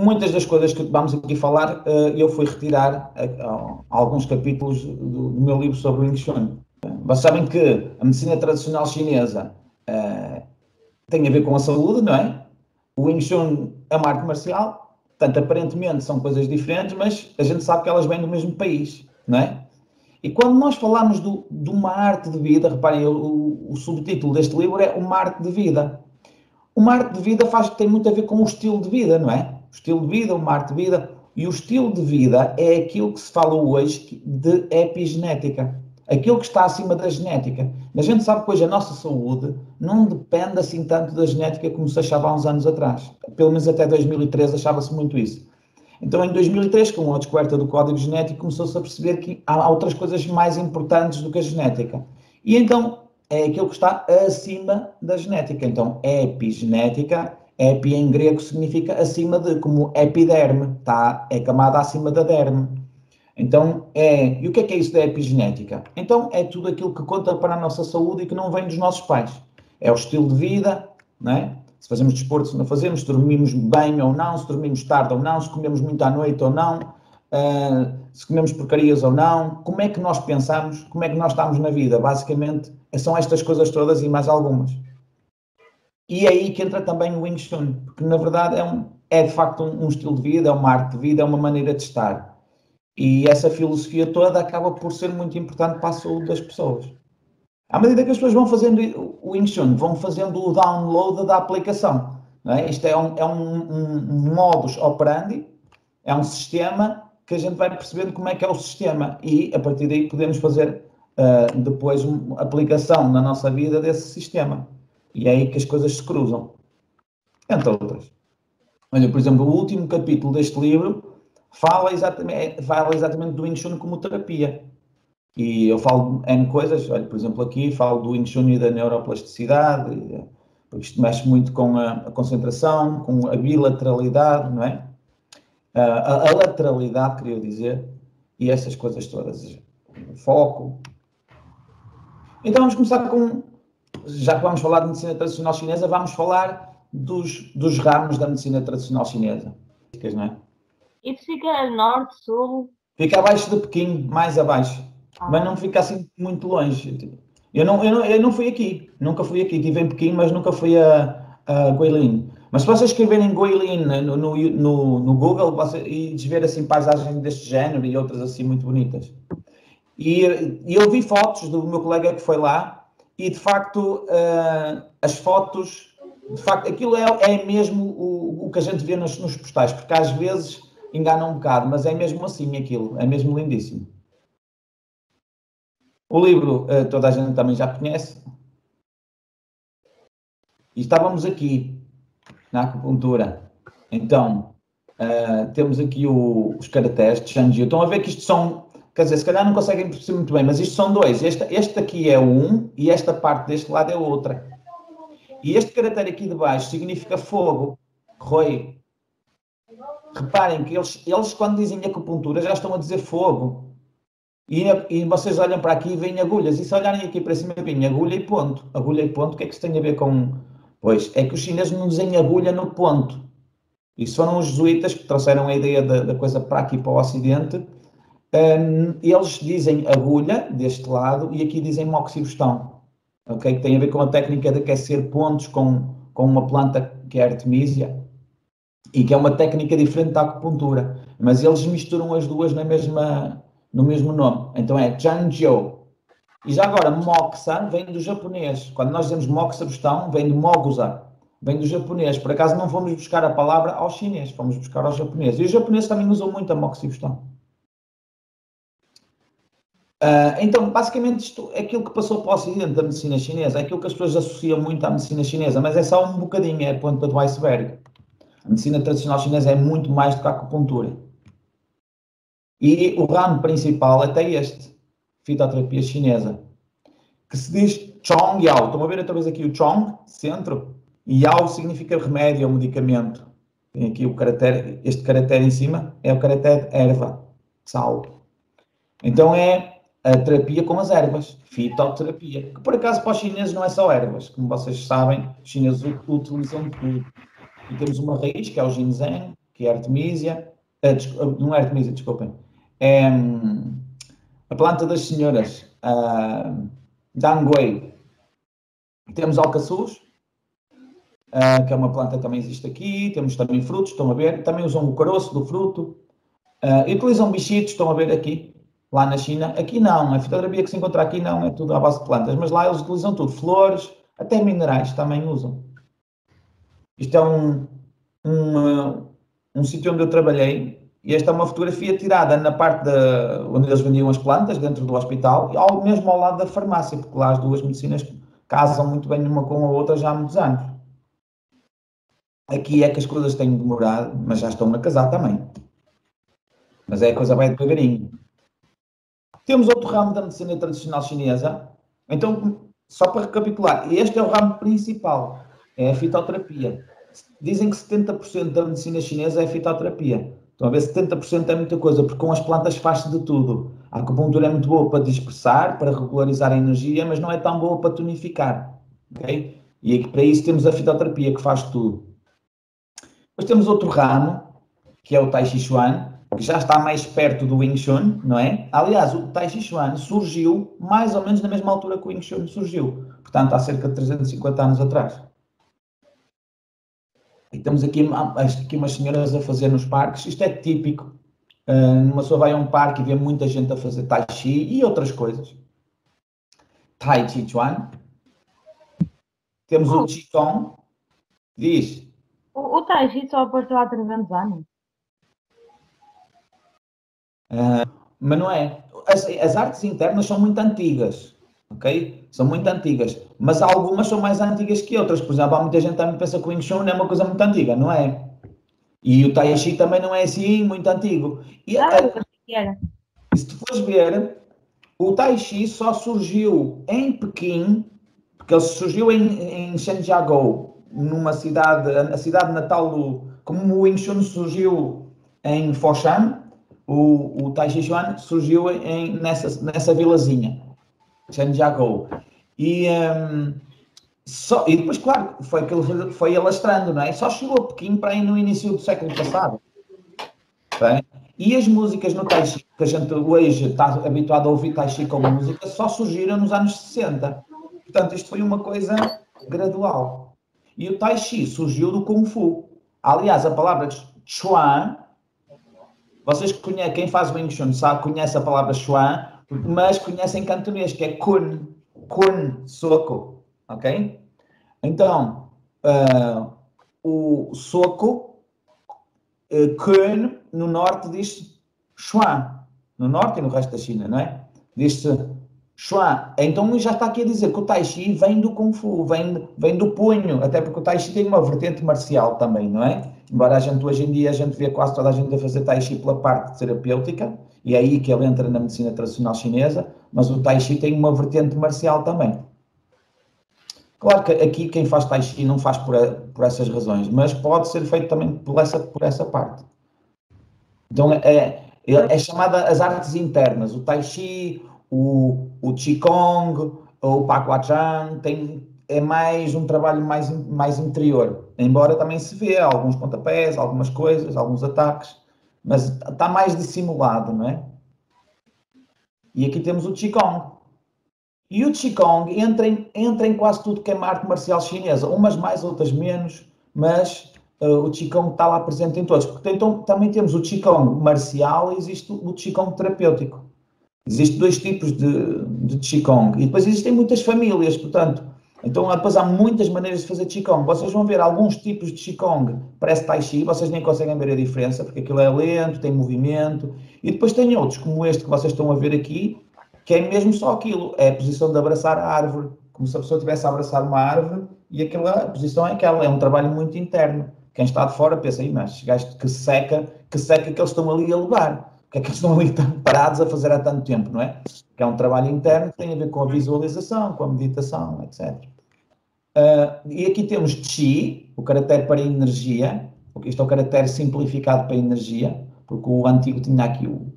muitas das coisas que vamos aqui falar, uh, eu fui retirar uh, alguns capítulos do, meu livro sobre Wing Chun. Vocês sabem que a medicina tradicional chinesa tem a ver com a saúde, não é? O Wing Chun é uma arte marcial, portanto, aparentemente são coisas diferentes, mas a gente sabe que elas vêm do mesmo país, não é? E quando nós falamos do, de uma arte de vida, reparem, o, o, subtítulo deste livro é Uma Arte de Vida. Uma arte de vida faz, tem muito a ver com o estilo de vida, não é? O estilo de vida, uma arte de vida. E o estilo de vida é aquilo que se fala hoje de epigenética aquilo que está acima da genética. A gente sabe que hoje a nossa saúde não depende assim tanto da genética como se achava há uns anos atrás. Pelo menos até 2013 achava-se muito isso. Então, em 2003, com a descoberta do código genético, começou-se a perceber que há outras coisas mais importantes do que a genética. E então, é aquilo que está acima da genética. Então, epigenética, epi em grego significa acima de, como epiderme, tá? é camada acima da derme. Então, é. E o que é que é isso da epigenética? Então, é tudo aquilo que conta para a nossa saúde e que não vem dos nossos pais. É o estilo de vida, não é? Se fazemos desporto, se não fazemos, se dormimos bem ou não, se dormimos tarde ou não, se comemos muito à noite ou não, uh, se comemos porcarias ou não, como é que nós pensamos, como é que nós estamos na vida. Basicamente, são estas coisas todas e mais algumas. E é aí que entra também o Wing Chun, porque na verdade é, um, é de facto um, um estilo de vida, é uma arte de vida, é uma maneira de estar. E essa filosofia toda acaba por ser muito importante para a saúde das pessoas. À medida que as pessoas vão fazendo o Wing Chun, vão fazendo o download da aplicação. É? Isto é um, é um, um, modus operandi, é um sistema que a gente vai percebendo como é que é o sistema e a partir daí podemos fazer uh, depois uma aplicação na nossa vida desse sistema. E é aí que as coisas se cruzam. Entre outras. Olha, por exemplo, o último capítulo deste livro fala exatamente, fala exatamente do Wing Chun como terapia. E eu falo N coisas, olha, por exemplo, aqui falo do Wing Chun e da neuroplasticidade, porque isto mexe muito com a, a concentração, com a bilateralidade, não é? A, a, lateralidade, queria dizer, e essas coisas todas. Foco. Então vamos começar com, já que vamos falar de medicina tradicional chinesa, vamos falar dos, dos ramos da medicina tradicional chinesa. Não é? Isso fica norte, sul? Fica abaixo de Pequim, mais abaixo. Ah. Mas não fica assim muito longe. Eu não, eu, não, eu não fui aqui, nunca fui aqui. Estive em Pequim, mas nunca fui a, a Guilin. Mas se vocês escreverem Guilin no, no, no, no Google você, e ver assim paisagens deste género e outras assim muito bonitas. E, e eu vi fotos do meu colega que foi lá e de facto uh, as fotos, de facto, aquilo é, é mesmo o, o que a gente vê nos, nos postais, porque às vezes engana um bocado, mas é mesmo assim aquilo, é mesmo lindíssimo. O livro uh, toda a gente também já conhece. E estávamos aqui na acupuntura. Então, uh, temos aqui o, os caracteres de Shangji. Estão a ver que isto são, quer dizer, se calhar não conseguem perceber muito bem, mas isto são dois. Este, este aqui é um e esta parte deste lado é outra. E este caractere aqui de baixo significa fogo. Roi, Reparem que eles, eles, quando dizem acupuntura, já estão a dizer fogo. E, e vocês olham para aqui e veem agulhas. E se olharem aqui para cima, veem agulha e ponto. Agulha e ponto, o que é que isso tem a ver com. Pois, é que os chineses não dizem agulha no ponto. Isso foram os jesuítas que trouxeram a ideia da, da coisa para aqui, para o Ocidente. Um, eles dizem agulha deste lado e aqui dizem moxibustão. Ok? Que tem a ver com a técnica de aquecer pontos com, com uma planta que é artemisia e que é uma técnica diferente da acupuntura, mas eles misturam as duas na mesma, no mesmo nome. Então é Janjiu. E já agora, Moxa vem do japonês. Quando nós dizemos Moxa Bustão, vem de Mogusa, vem do japonês. Por acaso não fomos buscar a palavra ao chinês, fomos buscar ao japonês. E os japoneses também usam muito a Moxibustão. Uh, então, basicamente, isto é aquilo que passou para o ocidente da medicina chinesa, é aquilo que as pessoas associam muito à medicina chinesa, mas é só um bocadinho, é a ponta do iceberg. A medicina tradicional chinesa é muito mais do que a acupuntura. E o ramo principal é até este, fitoterapia chinesa, que se diz Chong Yao. Estão a ver outra vez aqui o Chong, centro, e Yao significa remédio ou medicamento. Tem aqui o caractere, este caractere em cima é o caractere erva, sal. Então é a terapia com as ervas, fitoterapia, que por acaso para os chineses não é só ervas, como vocês sabem, os chineses utilizam tudo. E temos uma raiz, que é o ginseng, que é Artemisia, uh, não é Artemisia, desculpem, é um, a planta das senhoras, uh, Danguei. Temos alcaçuz, uh, que é uma planta que também existe aqui, temos também frutos, estão a ver, também usam o caroço do fruto, uh, e utilizam bichitos, estão a ver aqui, lá na China. Aqui não, a fitoterapia que se encontra aqui não, é tudo à base de plantas, mas lá eles utilizam tudo, flores, até minerais também usam. Isto é um, um, um sítio onde eu trabalhei, e esta é uma fotografia tirada na parte de, onde eles vendiam as plantas, dentro do hospital, e ao, mesmo ao lado da farmácia, porque lá as duas medicinas casam muito bem uma com a outra já há muitos anos. Aqui é que as coisas têm demorado, mas já estão a casar também. Mas é a coisa vai devagarinho. Temos outro ramo da medicina tradicional chinesa. Então, só para recapitular, este é o ramo principal, é a fitoterapia. Dizem que 70% da medicina chinesa é fitoterapia. Estão a ver, 70% é muita coisa, porque com as plantas faz-se de tudo. A acupuntura é muito boa para dispersar, para regularizar a energia, mas não é tão boa para tonificar. Okay? E para isso temos a fitoterapia, que faz tudo. Depois temos outro ramo, que é o Tai Chi Chuan, já está mais perto do Wing Chun, não é? Aliás, o Tai Chi Chuan surgiu mais ou menos na mesma altura que o Wing Chun surgiu. Portanto, há cerca de 350 anos atrás. E temos aqui, aqui umas senhoras a fazer nos parques. Isto é típico. Uh, uma pessoa vai a um parque e vê muita gente a fazer Tai Chi e outras coisas. Tai Chi Chuan. Temos o Qigong. Diz. O, o Tai Chi só apareceu há 300 anos. Uh, mas não é. As, as, artes internas são muito antigas, ok? São muito antigas, mas algumas são mais antigas que outras. Por exemplo, há muita gente também pensa que o Wing Chun é uma coisa muito antiga, não é? E o Tai Chi também não é assim muito antigo. E, ah, a, se tu fores ver, o Tai Chi só surgiu em Pequim, porque ele surgiu em, em Shenzhou, numa cidade, a cidade natal do. Como o Wing Chun surgiu em Foshan, o, o Tai Chi Chuan surgiu em, nessa, nessa vilazinha, Zhangjiakou. E, um, só, e depois, claro, foi que ele foi alastrando, não é? Só chegou a Pequim para aí no início do século passado. Bem? E as músicas no Tai Chi, que a gente hoje está habituado a ouvir Tai Chi como música, só surgiram nos anos 60. Portanto, isto foi uma coisa gradual. E o Tai Chi surgiu do Kung Fu. Aliás, a palavra Chuan vocês conhecem, quem faz Wing Chun sabe, conhece a palavra Chuan, mas conhecem cantonês, que é Kun, Kun, soco, ok? Então, uh, o soco, uh, Kun, no norte diz Chuan, no norte e no resto da China, não é? Diz-se Chuan. Então já está aqui a dizer que o Tai Chi vem do Kung Fu, vem, vem do punho, até porque o Tai Chi tem uma vertente marcial também, não é? Embora a gente hoje em dia a gente vê quase toda a gente a fazer Tai Chi pela parte terapêutica, e é aí que ele entra na medicina tradicional chinesa, mas o Tai Chi tem uma vertente marcial também. Claro que aqui quem faz Tai Chi não faz por, por essas razões, mas pode ser feito também por essa, por essa parte. Então é, é, é chamada as artes internas, o Tai Chi, o, o Qigong, o Pakuachan, tem, é mais um trabalho mais, mais interior. Embora também se vê alguns pontapés, algumas coisas, alguns ataques, mas está mais dissimulado, não é? E aqui temos o Qigong. E o Qigong entra em, entra em quase tudo que é arte marcial chinesa, umas mais, outras menos, mas uh, o Qigong está lá presente em todos. Porque então, também temos o Qigong marcial e existe o Qigong terapêutico. Existem dois tipos de, de Qigong. E depois existem muitas famílias, portanto, então depois há muitas maneiras de fazer Qigong. Vocês vão ver alguns tipos de Qigong, parece Tai Chi, vocês nem conseguem ver a diferença, porque aquilo é lento, tem movimento. E depois tem outros, como este que vocês estão a ver aqui, que é mesmo só aquilo, é a posição de abraçar a árvore, como se a pessoa estivesse a abraçar uma árvore, e aquela posição é aquela, é um trabalho muito interno. Quem está de fora pensa, mas gajos que seca, que seca que eles estão ali a levar que é que eles estão ali parados a fazer há tanto tempo, não é? Que é um trabalho interno que tem a ver com a visualização, com a meditação, etc. Uh, ah, e aqui temos Chi, o caractere para energia, isto é o caractere simplificado para energia, porque o antigo tinha aqui o,